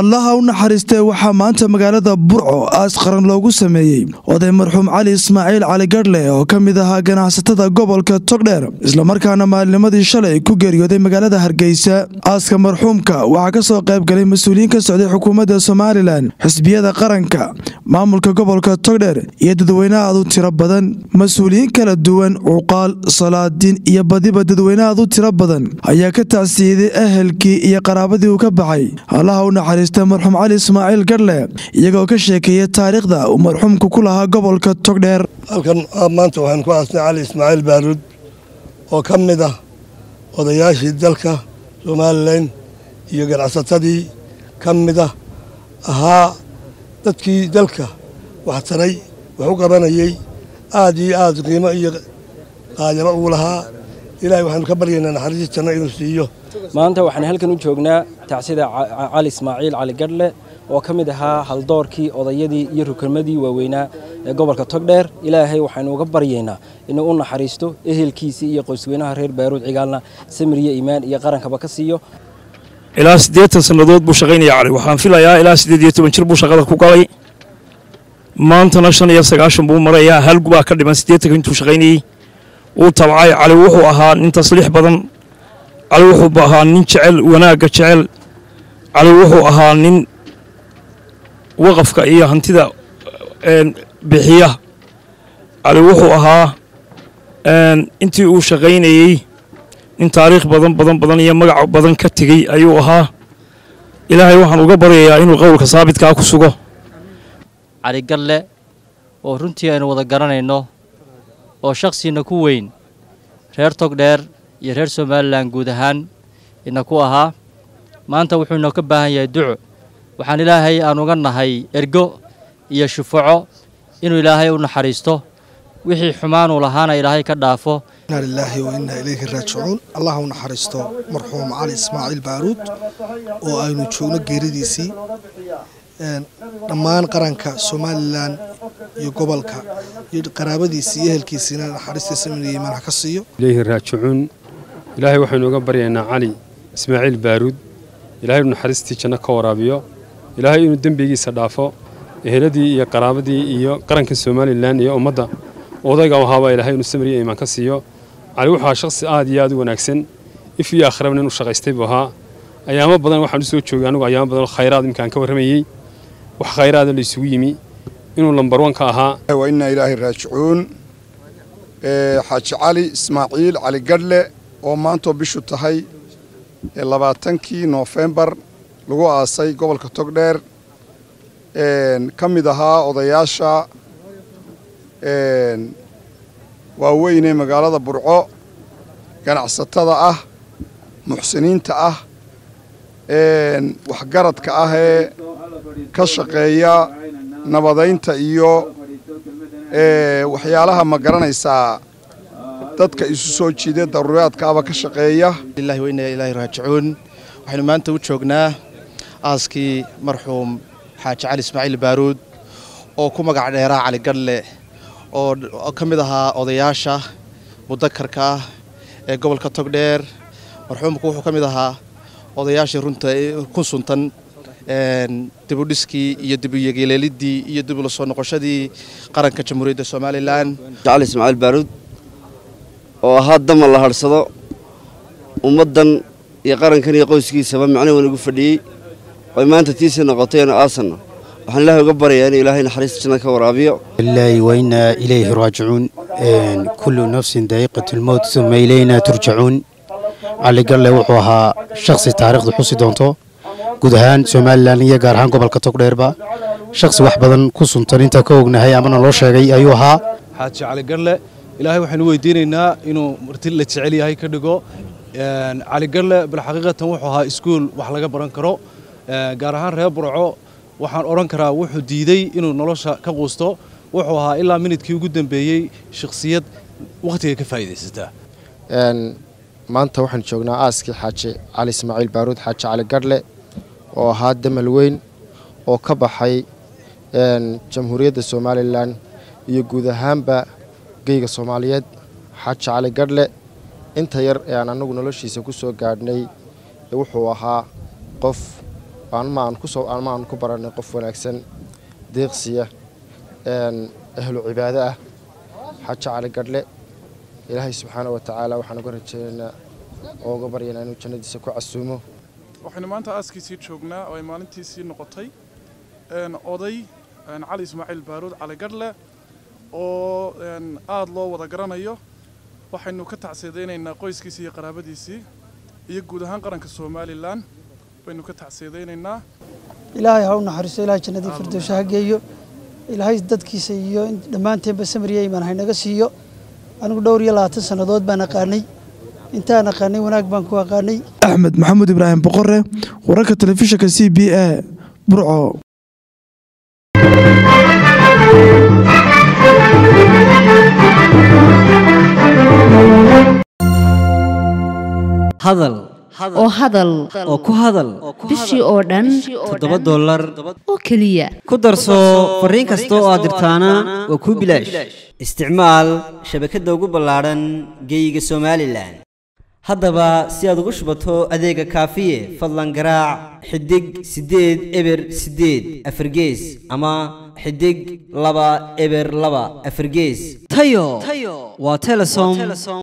allaha u naxariistee waxaa maanta magaalada burco aas qaran loogu sameeyey. Oday marxuum cali ismaaciil cali gadhle oo ka mid ahaa ganacsatada gobolka togdheer islamarkaana maalinimadii shalay ku geeriyooday magaalada hargeysa. Aaska marxuumka waxaa ka soo qayb galay mas'uuliyiin ka socday xukuumadda somalilan xisbiyada qaranka maamulka gobolka togdheer iyo dadweyne aad u tiro badan. Mas'uuliyiin kala duwan cuqaal salaadiin iyo badiba dadweyne aad u tiro badan ayaa ka tacsiyeday ehelkii iyo qaraabadii uu ka baxay. Allaha u naxariista marxuum cali ismaaciil gadhle iyagoo ka sheekeeya taariikhda uu marxuumku ku lahaa gobolka togdheer. Halkan maanta waxaan ku aasnay cali ismaaciil baaruud oo ka mid ah odayaashii dalka somalilan iyo ganacsatadii ka mid ah ahaa dadkii dalka. Wax taray wax u qabanayey aad iyo aad qiimo iyo qaayabo ugu lahaa. Ilaahay waxaanu ka baryaynaa naxariis janno inuu siiyo maanta waxaan halkan u joognaa tacsida cali ismaaciil cali gadhle oo ka mid ahaa haldoorkii odayadii iyo rukamadii waaweynaa ee gobolka togdheer. Ilaahay waxaynu uga baryaynaa inuu u naxariisto ehelkiisii iyo qoysweynaha reer baaruud cigaalna samiriyo iimaan iyo qarankaba ka siiyo. Ilaa siddeetan sannadood buu shaqaynaya cali. Waxaan filayaa ilaa siddeed iyo toban jir buu shaqada ku galay. Maantana shan iyo sagaashan buu marayaa. Halgubaa ka dhiman siddeetanka intuu shaqaynayey wuu tabcay cali. Wuxuu ahaa nin tasliix badan cali wuxuu ahaa nin jecel wanaagga jecel. Cali wuxuu ahaa nin waqafka iyo hantida bixiya. Cali wuxuu ahaa intii uu shaqaynayey nin taariikh badan badan badan iyo magac badan ka tegey ayuu ahaa. Ilaahay waxaan uga baryayaa inuu qowlka saabitkaa ku sugo. Cali gadle oo runtii aynu wada garanayno oo shakhsiina ku weyn reer togdheer iyo reer somalilan guud ahaan ina ku ahaa. Maanta wuxuu inoo ka baahan yahay duco waxaan ilaahay aan uga nahay ergo iyo shufaco inuu ilaahay u naxariisto. Wixii xumaanuu lahaana ilaahay ka dhaafo. Inaa lilaahi wa innaa ilayhi raajicuun. Allah u naxariisto marxuum cali ismaaciil baaruud oo aynu joogno geeridiisii dhammaan qaranka somalilan iyo gobolka. Iyo qaraabadiisii iyo ehelkiisiina naxariistiisa inuu iimaan ka siiyo. Ilayhi raajicuun ilaahay waxaynu uga baryaynaa cali ismaaciil baaruud. Ilaahay inuu naxariistii janno ka waraabiyo. Ilaahay inuu dembigiisa dhaafo eheladii iyo qaraabadii iyo qaranka somalilan iyo ummadda. Odayga ahaabaa ilaahay inuu samriya iimaan ka siiyo. Cali wuxuu shaqsi aad iyo aad u wanaagsan. If iyo akhraba nin u shaqaystay buu ahaa. Ayaamo badan waxaan u soo joogay anigu ayaamo badan khayraad iminkaan ka warramayey wax khayraada la isugu yimi. Inuu lambar wan ka ahaa. Wa innaa ilaahi raajicuun. Xaaji cali ismaaciil cali gadhle oo maantoo bishu tahay labaatankii noofembar lagu aasay gobolka togdheer ka mid ahaa odayaasha waaweynee magaalada burco ganacsatada ah muxsiniinta ah waxgaradka ah ee ka shaqeeya nabadaynta iyo waxyaalaha ma garanaysaa dadka isu soo jiidee daruuriyaadka aba ka shaqeeya. Lillahi wa inna ilaahi raajicuun. Waxaynu maanta u joognaa aaskii marxuum xaaji cali ismaaciil baaruud oo ku magac dheeraa cali gadhle oo ka mid ahaa odayaasha mudakarka ah ee gobolka togdheer. Marxuumku wuxuu ka mid ahaa odayaashii runta ku suntan dibudhiskii iyo dibuyegeeleelidii iyo dib ula soo noqoshadii qaranka jamhuuriyadda somalilan cali ismaaciil baaruud oo ahaa dama la hadhsado ummaddan iyo qarankan iyo qoyskiisaba macno wan ugu fadhiyey. Oy maanta tiisii noqotay anu aasanno waxaan ilaahay uga baryayaa inuu ilaahay naxariista janna ka waraabiyo. Lilaahi wa innaa ilayhi raajicuun. Kullu nafsin daa'iqatu lmowt uma ilayna turjacuun cali galle wuxuu ahaa shakhsi taariikhdu xusi doonto. Guud ahaan somalilan iyo gaar ahaan gobolka togdheerba. Shakhsi wax badan ku suntan intaa ka ognahay amana loo sheegay ayuu ahaa. Xaaji cali gadhle ilaahay waxaanu weydiinaynaa inuu marti la jecel yahay ka dhigo. Cali gadhle balxaqiiqatan wuxuu ahaa iskuul wax laga baran karo. Gaar ahaan reer burco waxaan odhan karaa wuxuu diidey inuu nolosha ka quusto. Wuxuu ahaa ilaa minidkii ugu dambeeyey shakhsiyad wakhtiga ka faa'iidaysataa maanta waxaan joognaa aaskii xaaji cali ismaaciil baaruud xaaji cali oo ahaa damal weyn oo ka baxay jamhuuriyadda somalilan iyo guud ahaanba geyga soomaaliyeed xaaji cali gadhle inta yar ee aan annagu noloshiisa ku soo gaadhnay wuxuu ahaa qof ama aan ku baranay qof wanaagsan deeqsiya ahlu cibaado ah. Xaaji cali gadhle ilaahay subxaana wa tacaala waxaan uga rajeynaynaa oo uga baryaynaa inuu jannadiisa ku casuumo. Waxaynu maanta aaskiisii joognaa oo ay maalintiisii noqotay. Oday cali ismaaciil baaruud cali gadhle oo aada loo wada garanayo. Waxaynu ka tacsiidaynaynaa qoyskiisii iyo qaraabadiisii iyo guud ahaan qaranka somalilan. Baynu ka tacsiidaynaynaa. Ilaahay ha u naxariisto ilahay jannadii firdowsha ha geeyo. Ilaahay dadkiisa iyo dhammaanteenba samriya imaan haynaga siiyo. Anigu dhowr iyo labaatan sannadood baan aqaanay. Intaan aqaanay wanaag baan ku aqaanay. Axmed maxamuud ibraahim boqore wararka telefishinka c b a burco hadal. Oo hadal. Oo ku hadal. Bishii oo dhan. Toddoba dollar. Oo keliya. Ku darso fariin kasta oo aad dirtaana waa kuu bilaash isticmaal shabakadda ugu ballaadhan geeyiga somalilan haddaba si aad ugu shubato adeega kaafiye fadlan garaac xidig siddeed eber siddeed afargees ama xidig laba eber laba afargees tayo. Waa telesom